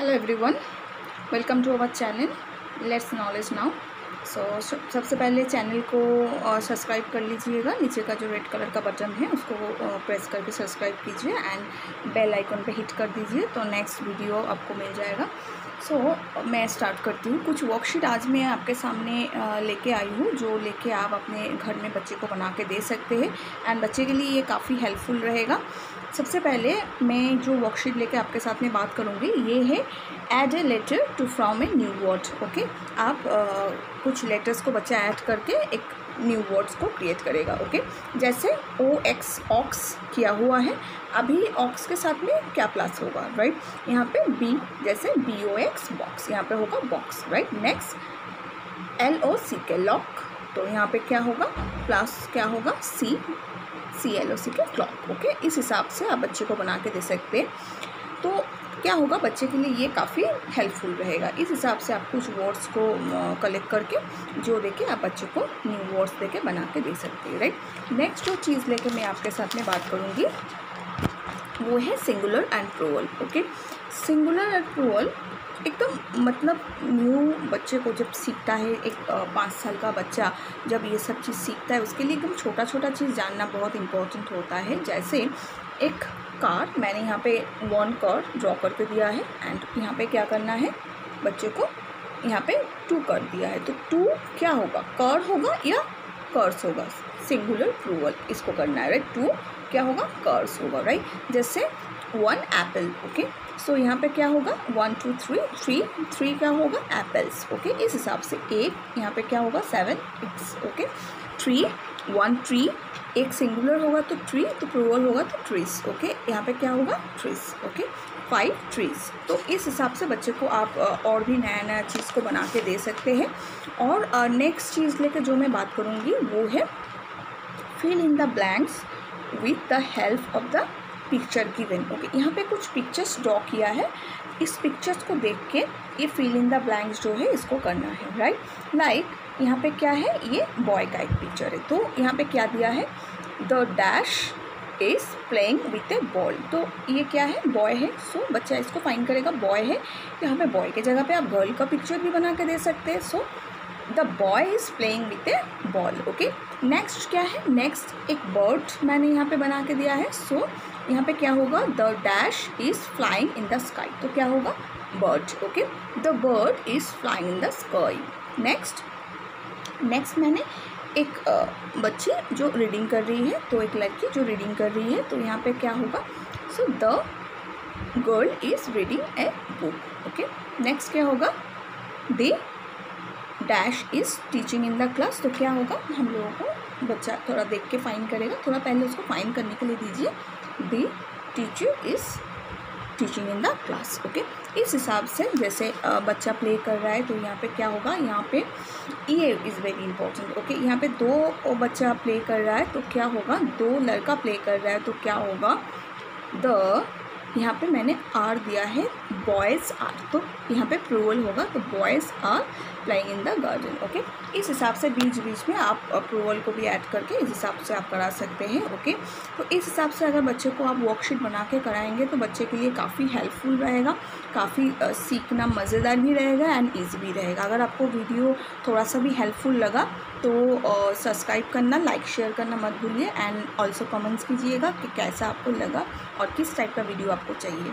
hello everyone. Welcome to our channel. Let's knowledge now. सो सबसे पहले channel को subscribe कर लीजिएगा। नीचे का जो रेड कलर का बटन है उसको प्रेस करके सब्सक्राइब कीजिए एंड बेल आइकन पे हिट कर दीजिए तो नेक्स्ट वीडियो आपको मिल जाएगा। सो so, मैं स्टार्ट करती हूँ। कुछ वर्कशीट आज मैं आपके सामने लेके आई हूँ जो लेके आप अपने घर में बच्चे को बना के दे सकते हैं एंड बच्चे के लिए ये काफ़ी हेल्पफुल रहेगा। सबसे पहले मैं जो वर्कशीट लेके आपके साथ में बात करूँगी ये है add a letter to form a new word okay आप आ, कुछ लेटर्स को बच्चा ऐड करके एक न्यू वर्ड्स को क्रिएट करेगा ओके जैसे ओ एक्स ऑक्स किया हुआ है। अभी ऑक्स के साथ में क्या प्लस होगा राइट यहाँ पे बी जैसे बी ओ एक्स बॉक्स यहाँ पे होगा box right next L O C K lock तो यहाँ पे क्या होगा? प्लस क्या होगा? सी सी एल ओ सी के क्लॉक ओके इस हिसाब से आप बच्चे को बना के दे सकते हैं। तो क्या होगा बच्चे के लिए ये काफ़ी हेल्पफुल रहेगा। इस हिसाब से आप कुछ वर्ड्स को कलेक्ट करके, जो देके आप बच्चे को न्यू वर्ड्स देके बना के दे सकते हैं राइट नेक्स्ट जो चीज़ लेके मैं आपके साथ में बात करूँगी, वो है singular and plural okay singular and plural एकदम मतलब न्यू बच्चे को जब सीखता है, एक पाँच साल का बच्चा जब ये सब चीज़ सीखता है, उसके लिए एकदम छोटा छोटा चीज़ जानना बहुत इम्पोर्टेंट होता है। जैसे एक कार मैंने यहाँ पे वन कार ड्रॉ करके दिया है एंड यहाँ पे क्या करना है? बच्चे को यहाँ पे टू कर दिया है। तो टू क्या होगा? कर होगा या कर्स होगा? सिंगुलर प्रूवल इसको करना है राइट टू क्या होगा? कर्स होगा राइट जैसे वन एप्पल ओके सो यहाँ पे क्या होगा? One two three three three क्या होगा? एप्पल्स ओके इस हिसाब से एक यहाँ पे क्या होगा? Seven X okay three one tree एक सिंगुलर होगा तो ट्री तो प्रोवल होगा तो ट्रीज ओके यहाँ पे क्या होगा? ट्रीज ओके फाइव ट्रीज तो इस हिसाब से बच्चे को आप और भी नया नया चीज़ को बना के दे सकते हैं। और नेक्स्ट चीज़ लेकर जो मैं बात करूँगी वो है fill in the blanks with the help of the picture given okay यहाँ पे कुछ पिक्चर्स ड्रॉ किया है। इस पिक्चर्स को देख के ये फिल इन द ब्लैंक्स जो है इसको करना है राइट लाइक यहाँ पे क्या है? ये बॉय का एक पिक्चर है। तो यहाँ पे क्या दिया है? The dash is playing with a ball तो ये क्या है? बॉय है। सो so, बच्चा इसको फाइन करेगा। बॉय है। यहाँ पे बॉय के जगह पे आप गर्ल का पिक्चर भी बना के दे सकते हैं। So the boy is playing with a ball okay next क्या है? नेक्स्ट एक बर्ड मैंने यहाँ पे बना के दिया है। सो so, यहाँ पे क्या होगा? The dash is flying in the sky तो क्या होगा? Bird okay the bird is flying in the sky next next मैंने एक बच्ची जो रीडिंग कर रही है तो एक लड़की जो रीडिंग कर रही है तो यहाँ पे क्या होगा? So the girl is reading a book okay next क्या होगा? The dash is teaching in the class तो क्या होगा? हम लोगों को बच्चा थोड़ा देख के फाइन करेगा। थोड़ा पहले उसको फाइन करने के लिए दीजिए। The teacher is teaching in the class okay इस हिसाब से जैसे बच्चा प्ले कर रहा है तो यहाँ पे क्या होगा? यहाँ पे ये इज़ वेरी इंपॉर्टेंट ओके यहाँ पे दो बच्चा प्ले कर रहा है तो क्या होगा? दो लड़का प्ले कर रहा है तो क्या होगा? द, यहाँ पे मैंने आर दिया है बॉयज़ आर तो यहाँ पे प्रूवल होगा तो boys are playing in the garden okay इस हिसाब से बीच बीच में आप अप्रूवल को भी ऐड करके इस हिसाब से आप करा सकते हैं ओके तो इस हिसाब से अगर बच्चे को आप वर्कशीट बना के कराएँगे तो बच्चे के लिए काफ़ी हेल्पफुल रहेगा, काफ़ी सीखना मज़ेदार भी रहेगा एंड ईजी भी रहेगा। अगर आपको वीडियो थोड़ा सा भी हेल्पफुल लगा तो सब्सक्राइब करना लाइक शेयर करना मत भूलिए एंड ऑल्सो कमेंट्स कीजिएगा कि कैसा आपको लगा और किस टाइप का वीडियो आपको चाहिए।